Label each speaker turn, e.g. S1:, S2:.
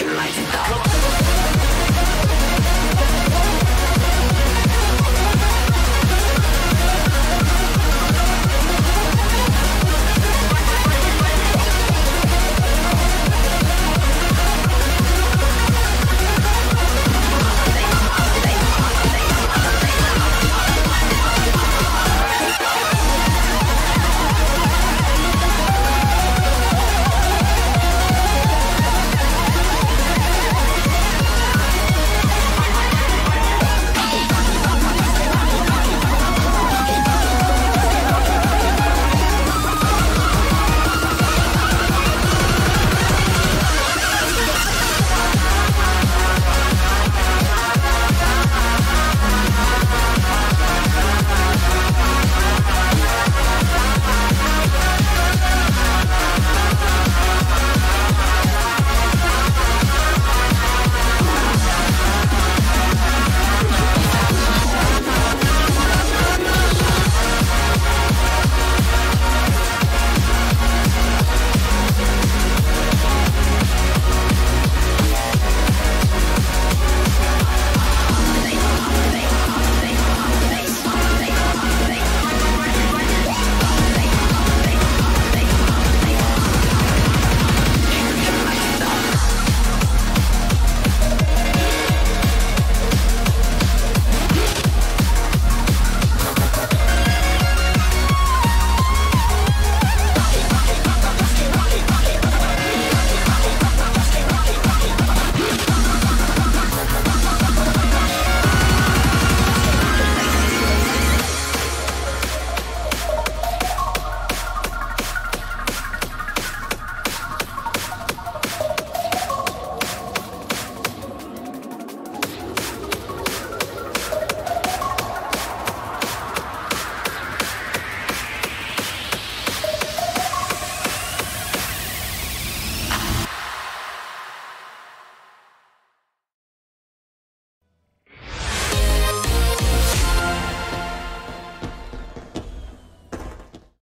S1: your life.